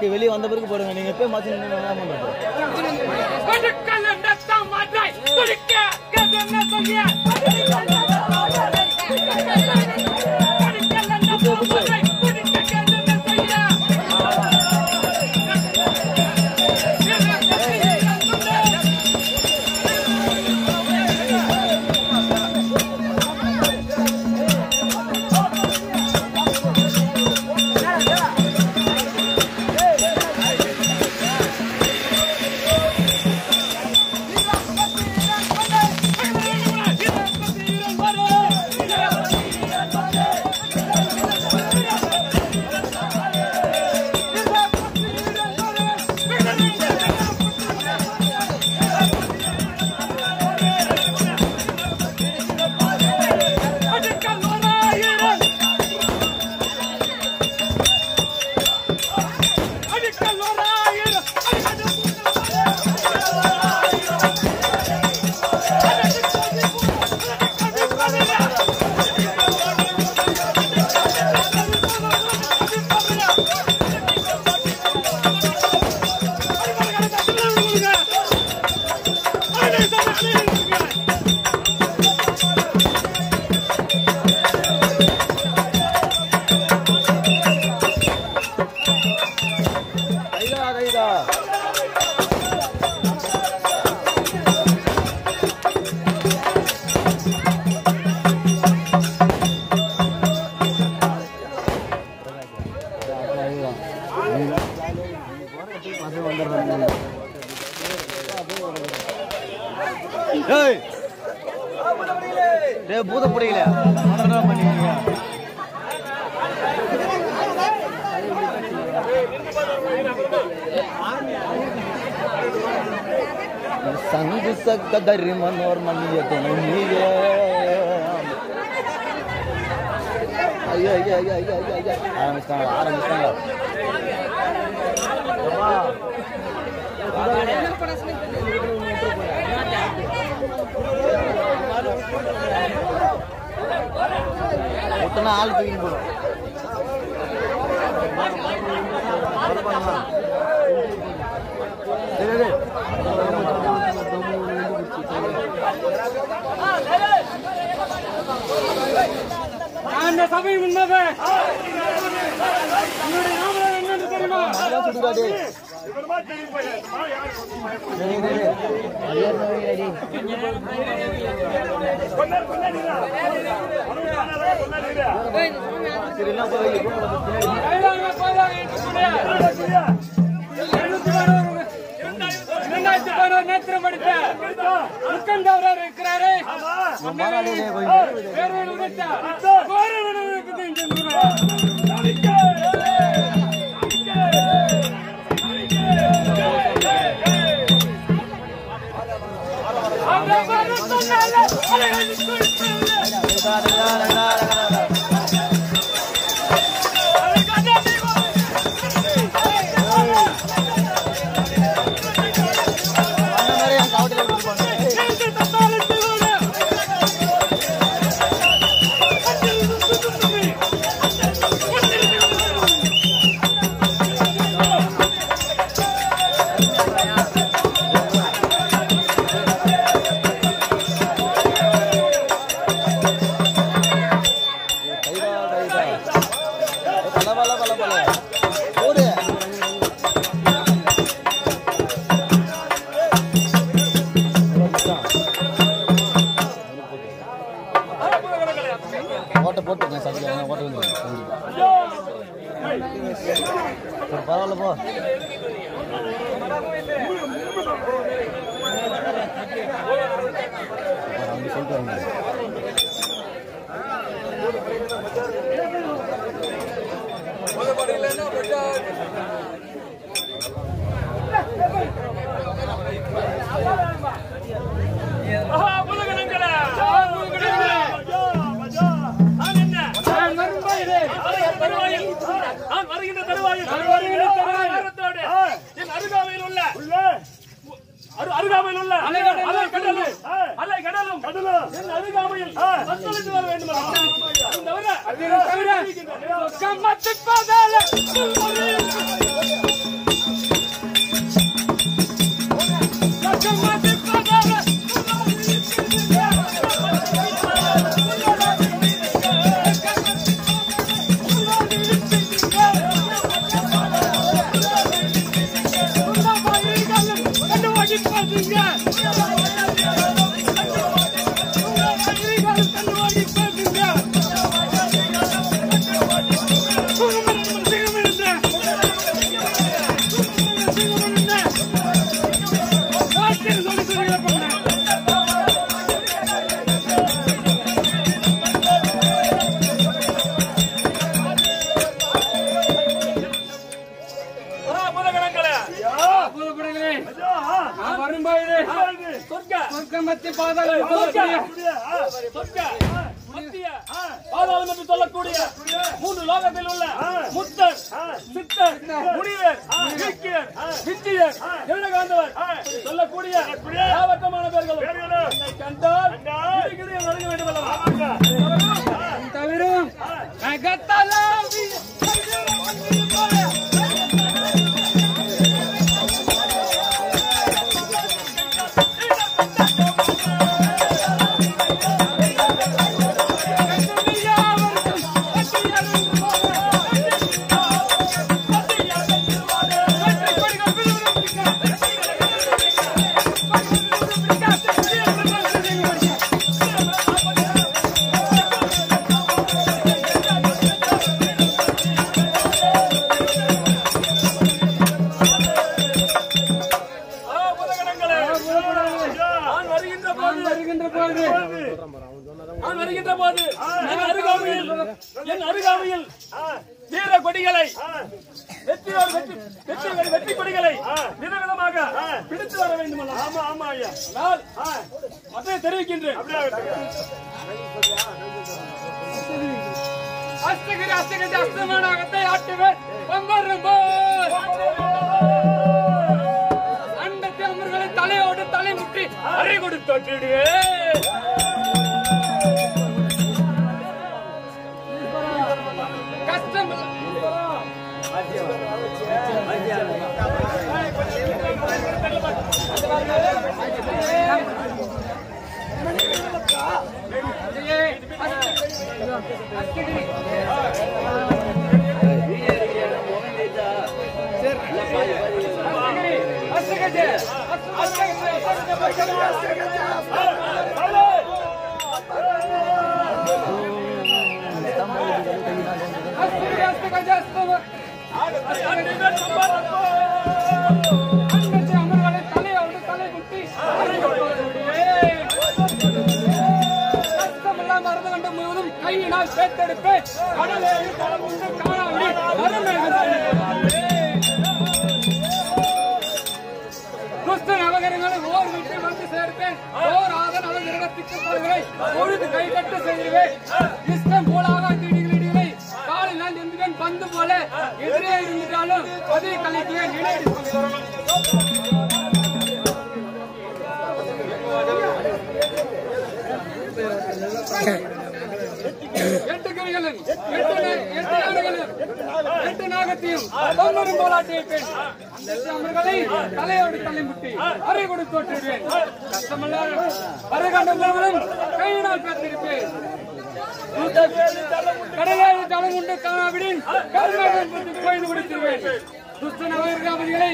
அப்புறமா வெளியே வந்த பிறகு போடுங்க. நீங்க எப்பயும் மாத்தி நின்னு என்ன பண்றது. कदरी मनोरमी ये उतना हाल तीन बोलो। அந்த சபை முன்பாக உன்னுடைய நாமம் என்னென்று தெரியுமா நல்லா இரண்டாயிரத்தி பதினோரு நேத்திரம் படித்த முக்கண்டவரர் இருக்கிறாரு மாநாடு டேய், போய். வேறு உரைத்த கோரவனுக்கு இங்கே data, data, data, data, data. அருகாமையில் உள்ள. அரு- அருகாமையில் உள்ள. அலை கடலும். அலை கடலும். என் அருகாமையில் மக்களுக்கு வர வேண்டும் தவிர கம்மத்து பாதாள வித்தியர் எழுதகாந்தவர் சொல்லக்கூடிய யாவட்டமான பேர்களும் என்னை கையினால் சேர்த்தெடுப்பேன் கடலே கடல் உண்டு காணாமணி துஷ்ட நவகரங்களை ஓர் வீட்டில் வந்து சேர்ப்பேன் ஓர் ஆத நவகிரகத்துக்கு பொழுது கை கட்டு செய்திருவேன் போல எதிரே இருந்தாலும் அதை கலைக்குவேன் நினைவு எட்டு கிளிகளும் எட்டு நே- எட்டு யானைகளும் எட்டு நாகத்தையும் தொண்ணூறு போலாட்டி வைப்பேன் அந்த தலையோடு தலை அறை கொடுத்து தோற்றிடுவேன் கஷ்டமல்ல அரைகண்ட கையினால் பேத்திருப்பேன் கடலாறு தளம் உண்டு காணாவிடின் கோயில் குடித்திருவேன். துஷ்ட நவகிரகங்களை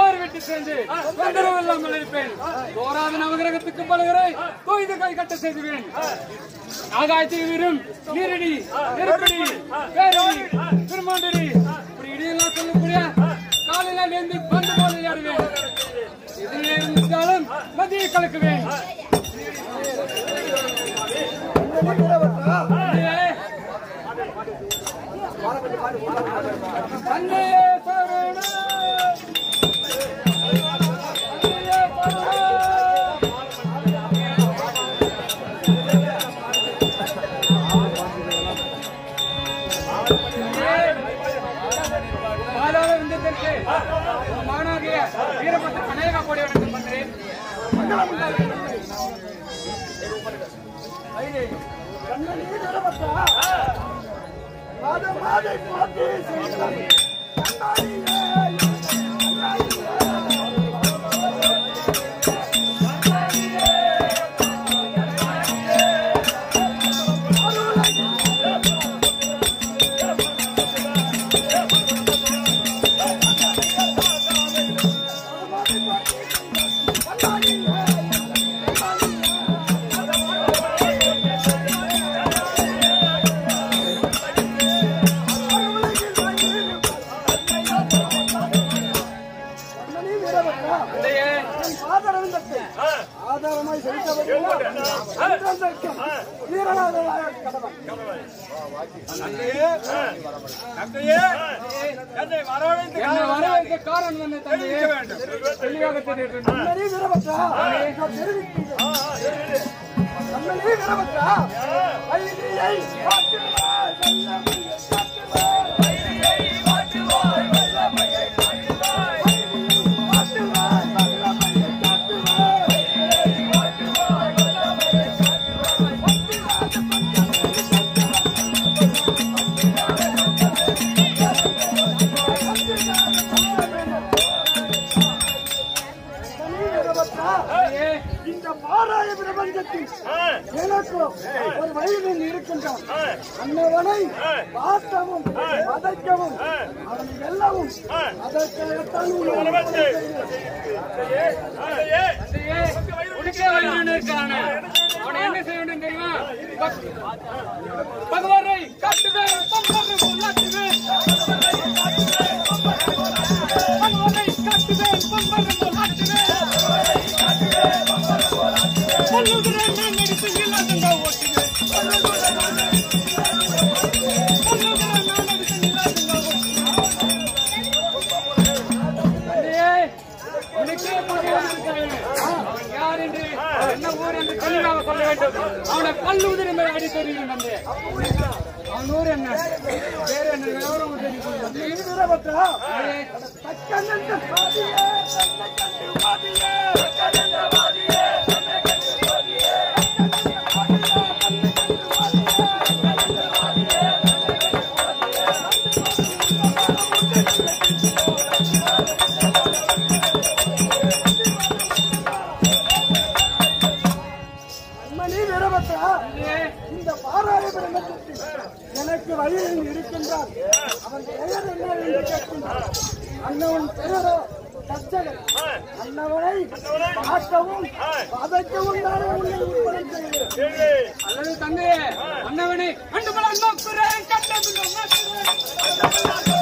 ஓர் விட்டு சேர்ந்து தொந்தரவு இல்லாமல் இருப்பேன். தோராத நவகிரகத்துக்கு பலகரை கொய்து கை கட்ட செய்துவேன். ஆகாயத்தில் வீரும் நீரடி நெருப்படி பேரடி திருமாண்டடி இப்படி இடியெல்லாம் சொல்லக்கூடிய காலையில நேர்ந்து பந்து போல விளையாடுவேன். இதிலே இருந்தாலும் மதியை கலக்குவேன். அன்னையே சரணம் அன்னையே சரணம் பாலாள விந்தத்திற்கு மாணாகிய வீரபத்திர கனேகா கண்ணாடியே. காரணம் என்ன தம்பி? தெளிவாக தெரிவிக்கின்றேன் அன்னவனை பார்த்தவும் வதைக்கவும் அவனை வெல்லவும். அதற்காகத்தான் அவனை என்ன செய்ய வேண்டும் தெரியுமா? பக்- பகவானை காட்டுவேன் பம்பரை தெரியும். அவன் ஊர் என்ன பேர் என்ன விவரம் தெரியும் நீ வீரபத்ரா அன்னவனை காட்டவும் பதைக்கவும் தானே உன்னை உட்படம் செய்கிறேன் அல்லது தந்தையே அண்ணவனை அண்டு கண்டது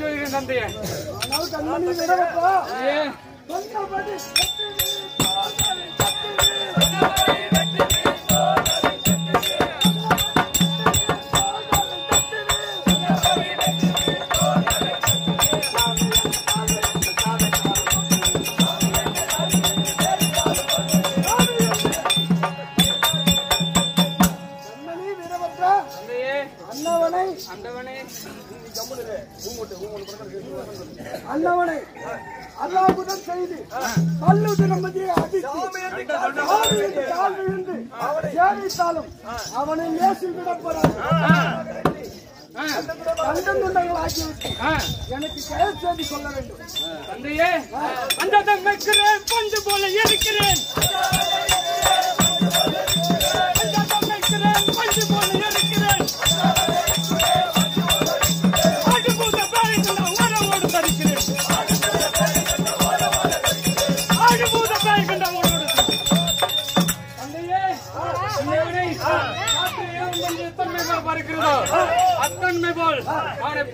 வருகிறேன் தந்தையே. கண்மணி வீரபத்ரா ஏ சொன்னபடி கண்மணி வீரபத்ரா அல்லாவுடன் செய்து கல்லுது நம்பதியை அடித்து கால் விழுந்து சேவித்தாலும் அவனை நேசி விடப்படாது கண்டம் துண்டங்கள் ஆக்கிவிட்டு எனக்கு செயல் செய்தி சொல்ல வேண்டும். தந்தையே அந்த மெக்கிறேன் பஞ்சு போல இருக்கிறேன்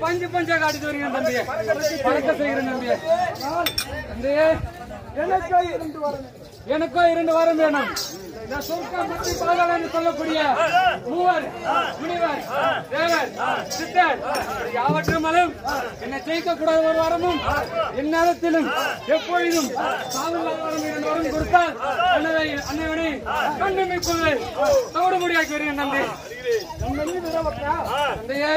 பஞ்சு பஞ்சா அடித்து வருகிறேன் தம்பியே பறக்க செய்கிறேன் தம்பியே தந்தையே எனக்கோ இரண்டு வாரம் எனக்கோ இரண்டு வாரம் வேணும். இந்த சொர்க்கம் பற்றி பாதாளம் சொல்லக்கூடிய மூவர் முனிவர் தேவர் சித்தர் யாவற்றுமலும் என்னை ஜெயிக்க கூடாத ஒரு வாரமும் எந்நேரத்திலும் எப்பொழுதும் சாவில்லாத வாரம் இரண்டு வாரம் கொடுத்தால் அண்ணனை அண்ணவனை கண்டுமைப்பது தவிடுபடியாக்கி வருகிறேன் நன்றி தந்தையே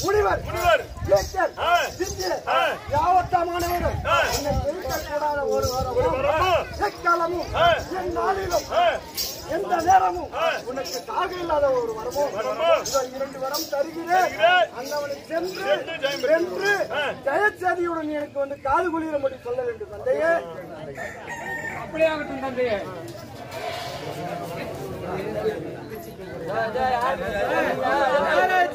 முனிவர் இயக்கர் ஒரு வாரமும் எக்காலமும் என் நாளிலும் எந்த நேரமும் உனக்கு தாக இல்லாத ஒரு வரமும் இதோ இரண்டு வரம் தருகிறேன் அந்தவனை சென்று வென்று ஜெயச்சதியுடன் எனக்கு வந்து காது குளிரும்படி சொல்ல வேண்டும் தந்தையே அப்படியே ஆகட்டும் தந்தையே சத்து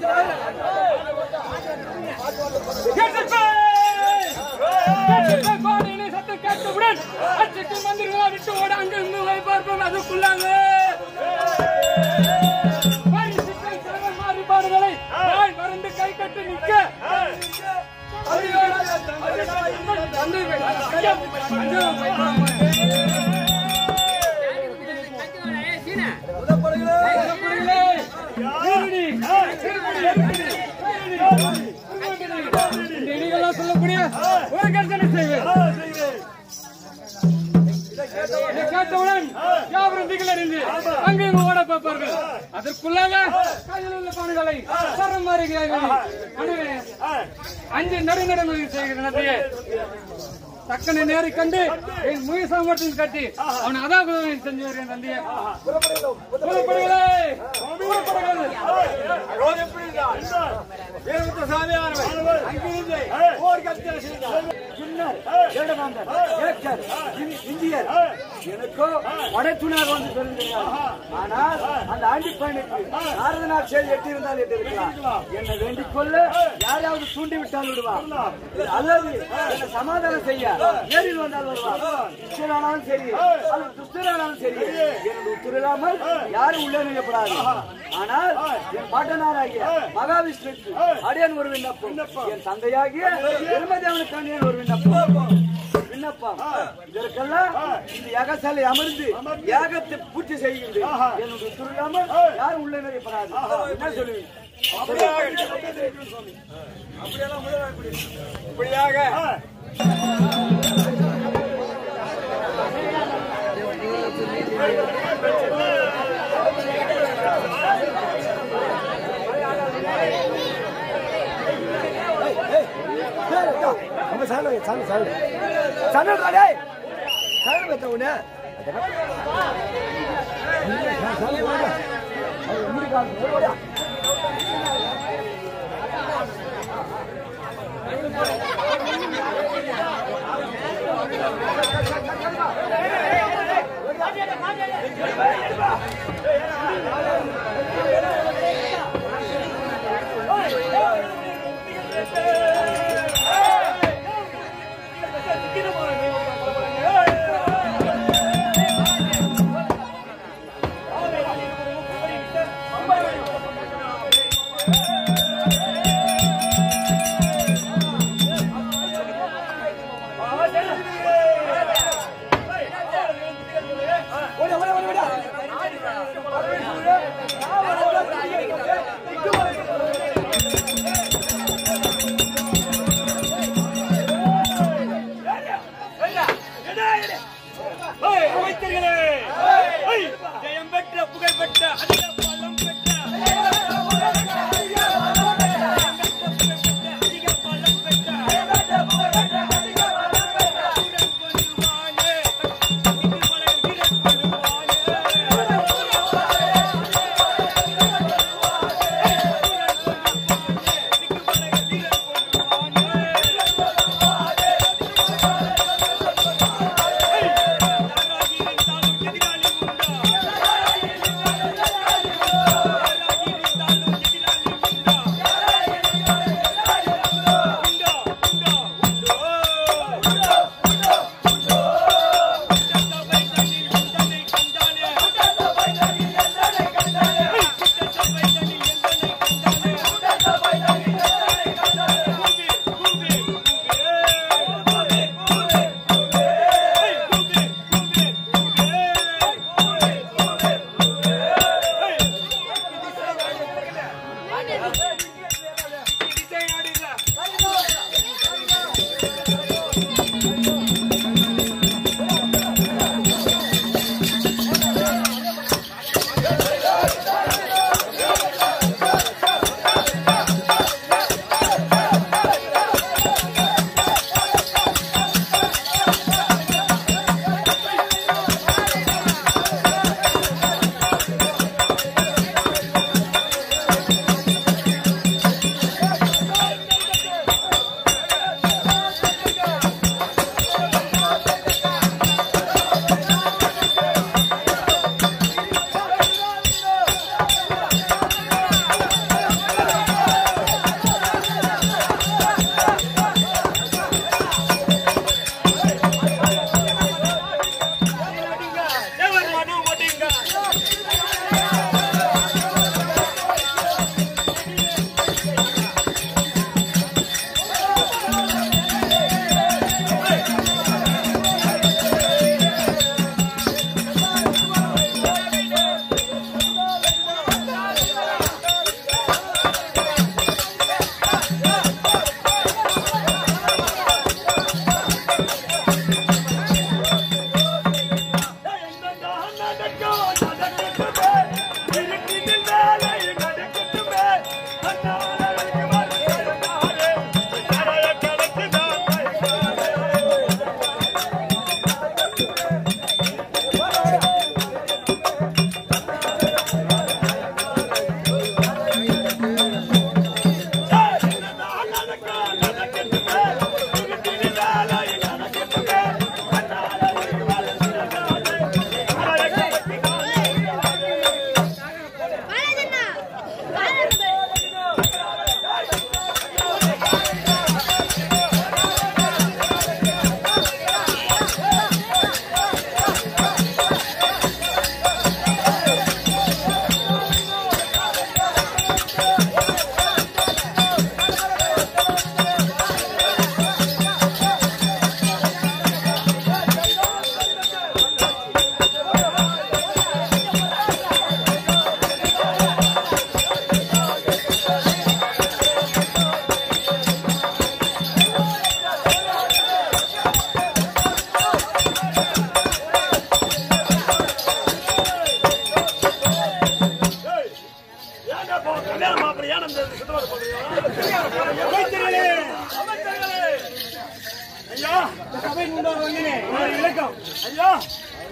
அதற்குள்ளாக கையில் உள்ள பணிகளை சரம் மாறுகிறார்கள் அண்ணே, அஞ்சு நடுநடமை செய்கிற நதியே தக்கனை நேரி கண்டு என் முயசா மட்டும் கட்டி அவன் அதாவது செஞ்சு வருகிறேன் புறப்படுகள் இந்தியர். எனக்கும் படைத்துணர் வந்து தெரிஞ்சிருக்காங்க ஆனால் அந்த ஆண்டி பயணிக்கு நாரதனார் செயல் எட்டி இருந்தால் எட்டி இருக்கலாம். என்னை வேண்டிக் கொள்ள யாராவது தூண்டி விட்டால் விடுவார் அல்லது என்னை சமாதானம் செய்ய நேரில் வந்தால் வருவார் துஷ்டரானாலும் சரி அல்லது துஷ்டரானாலும் சரி எனது உத்தரவில்லாமல் யாரும் உள்ளே நுழையப்படாது ஆனால் என் பாட்டனாராகிய மகாவிஷ்ணுக்கு அடியன் ஒரு விண்ணப்பம். என் தந்தையாகிய பெருமதேவனுக்கு அடியன் ஒரு விண்ணப்பம். விண்ணப்பம் இதற்கெல்லாம் இந்த யாகசாலை அமர்ந்து யாகத்தை பூர்த்தி செய்கின்றேன். என்னுடைய உத்தரவில்லாமல் யாரும் உள்ளே நுழையப்படாது. என்ன சொல்லுவீங்க? இப்படியாக. நம்ம சாலை சாலை. சாலை சாலை ராடே சாலை பத்த உடனே. அமைச்சர்களே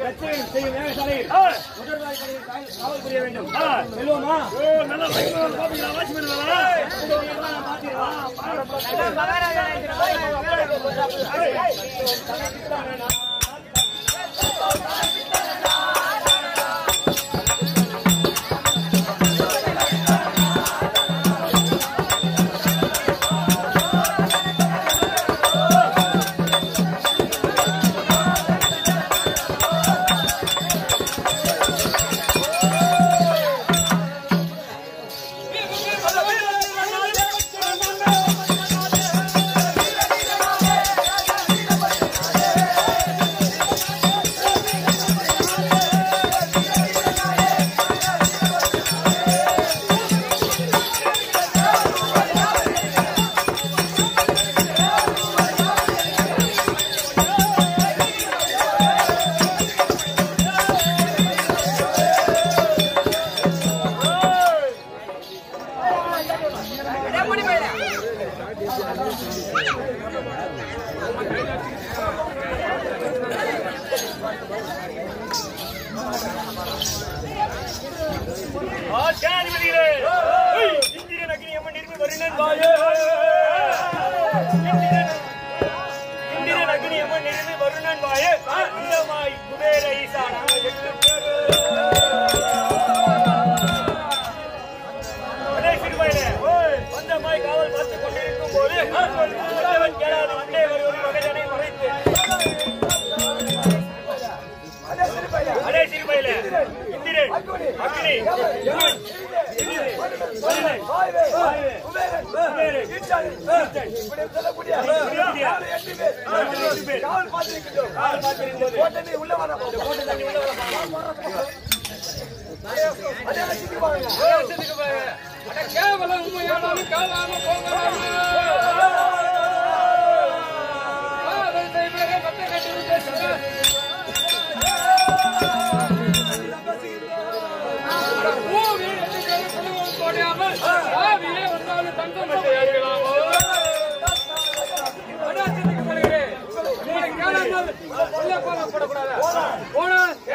கட்சியில் செய்யும் வேலைசாலையில் முதல்வர் காவல் புரிய வேண்டும். செல்வோமா மகாராஜா கேவலம் உண்மையானாலும் காலாம போகலாம மத்த கட்டு பூவியை போடாமல் ஆவியே வந்தாலும் தங்கம் செய்யலாமோ போன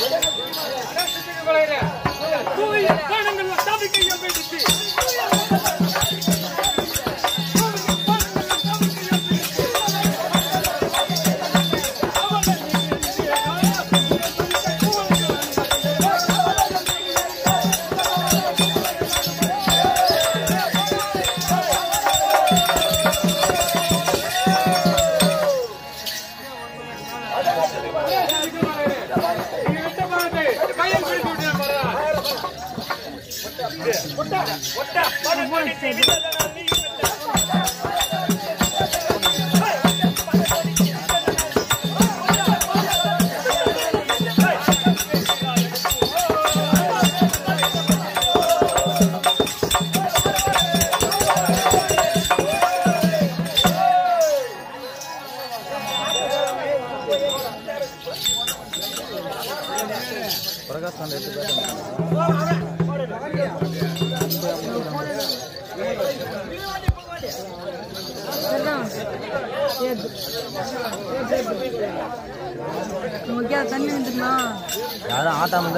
அரசு பிரகாஷ் வந்துருமா யாரும் ஆட்டாம